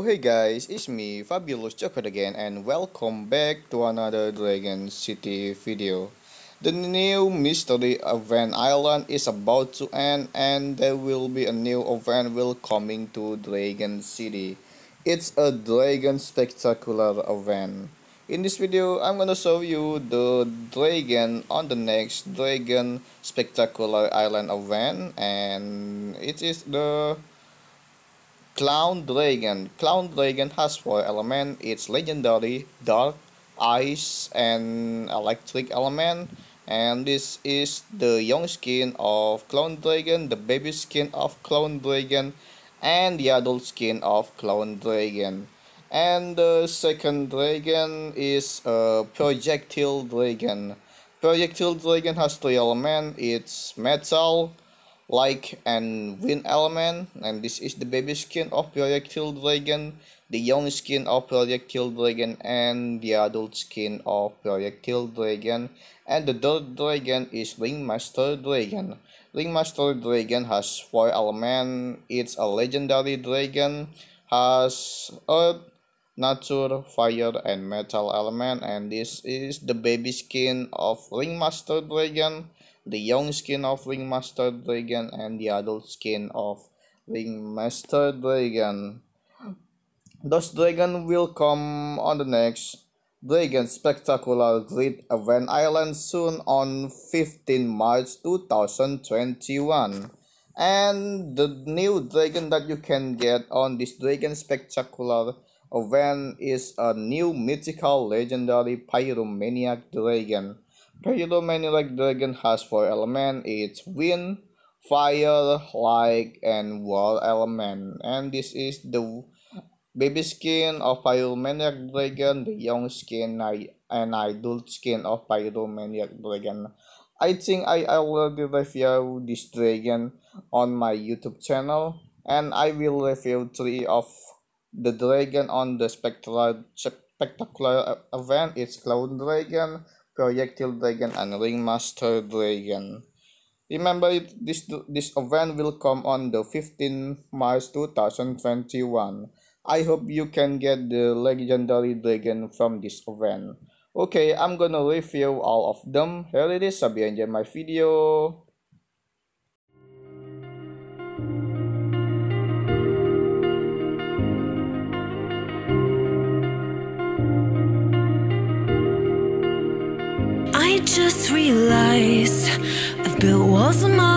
Hey guys, it's me Fabulous Joker again and welcome back to another Dragon City video. The new mystery event island is about to end and there will be a new event will coming to Dragon City. It's a Dragon Spectacular event. In this video, I'm gonna show you the dragon on the next Dragon Spectacular Island event and it is the Clown Dragon. Clown Dragon has four elements. It's legendary, dark, ice, and electric element. And this is the young skin of Clown Dragon, the baby skin of Clown Dragon, and the adult skin of Clown Dragon. And the second dragon is a projectile dragon. Projectile dragon has three elements. It's metal, light and wind element and this is the baby skin of projectile dragon the young skin of projectile dragon and the adult skin of projectile dragon. And the third dragon is ringmaster dragon. Ringmaster dragon has four elements. It's a legendary dragon has earth nature fire and metal element. And this is the baby skin of ringmaster dragon the young skin of Ringmaster Dragon and the adult skin of Ringmaster Dragon. Those dragon will come on the next Dragon Spectacular Great Event Island soon on 15 March 2021. And the new dragon that you can get on this Dragon Spectacular event is a new mythical legendary Pyromaniac dragon. Pyromaniac Dragon has four element. It's wind, fire, light, and water element. And this is the baby skin of Pyromaniac Dragon, the young skin and adult skin of Pyromaniac Dragon. I think I already review this dragon on my YouTube channel and I will review three of the dragon on the spectacular spectacular event. It's Clown Dragon, Projectile Dragon and Ringmaster Dragon. Remember, this, this event will come on the 15 March 2021. I hope you can get the legendary dragon from this event. Okay, I'm gonna review all of them. Here it is. Hope you enjoy my video. Just realized I've built walls a mile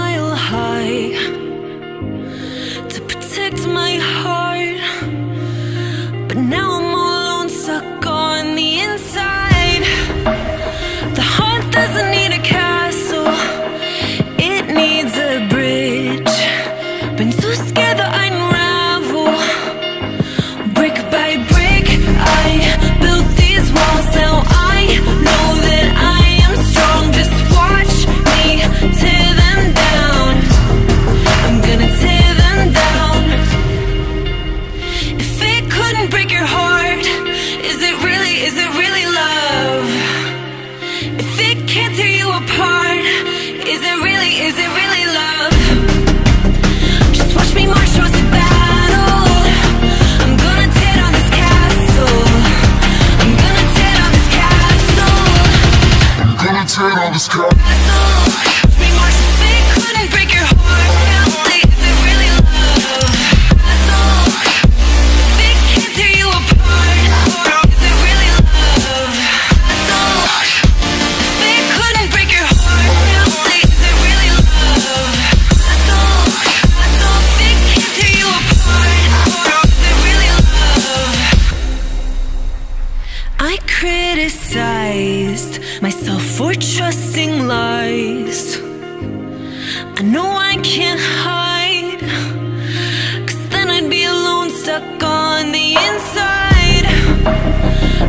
stuck on the inside.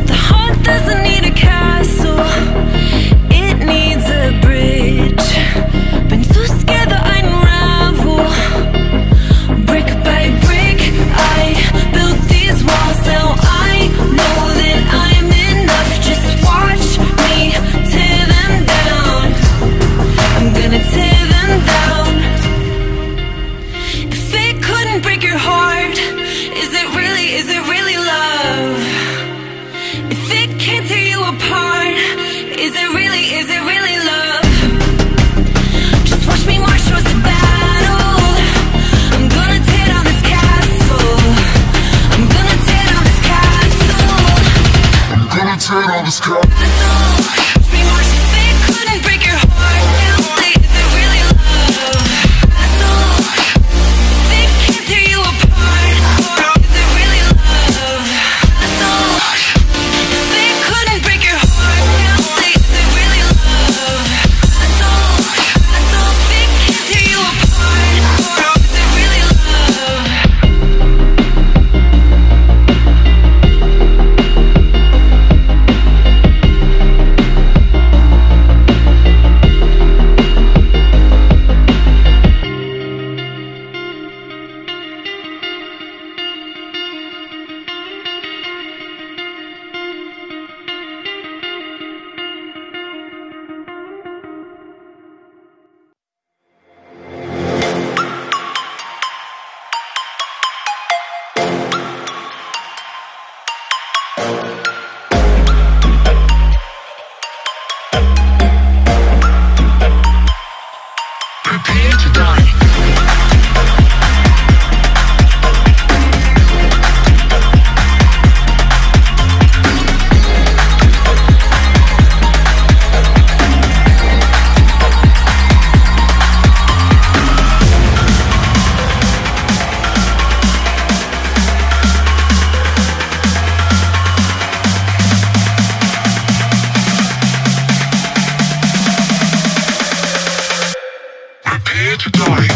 The heart doesn't need a castle, Let's go. to die.